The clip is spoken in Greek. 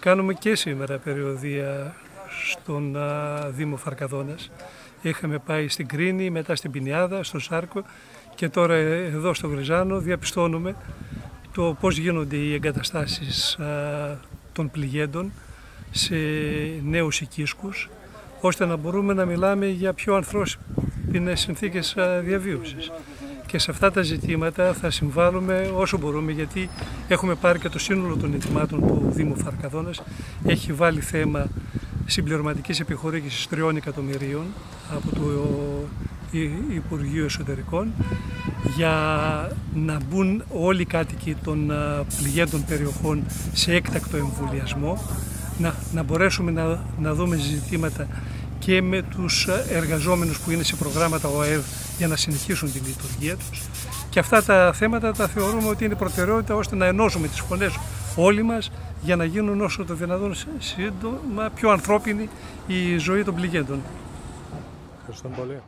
Κάνουμε και σήμερα περιοδία στον Δήμο Φαρκαδόνας. Είχαμε πάει στην Κρίνη, μετά στην Πινιάδα, στο Σάρκο και τώρα εδώ στο Γριζάνο διαπιστώνουμε το πώς γίνονται οι εγκαταστάσεις των πληγέντων σε νέους οικίσκους ώστε να μπορούμε να μιλάμε για πιο ανθρώπινες συνθήκες διαβίωσης. Και σε αυτά τα ζητήματα θα συμβάλλουμε όσο μπορούμε γιατί έχουμε πάρει και το σύνολο των ετοιμάτων του Δήμου Φαρκαδόνας. Έχει βάλει θέμα συμπληρωματικής επιχορήγησης 3 εκατομμυρίων από το Υπουργείο Εσωτερικών για να μπουν όλοι οι κάτοικοι των πληγέντων περιοχών σε έκτακτο εμβολιασμό, να, να μπορέσουμε να, να δούμε ζητήματα και με τους εργαζόμενους που είναι σε προγράμματα ΟΑΕΔ για να συνεχίσουν την λειτουργία τους. Και αυτά τα θέματα τα θεωρούμε ότι είναι προτεραιότητα ώστε να ενώσουμε τις φωνές όλοι μας για να γίνουν όσο το δυνατόν σύντομα πιο ανθρώπινη η ζωή των πληγέντων. Ευχαριστώ πολύ.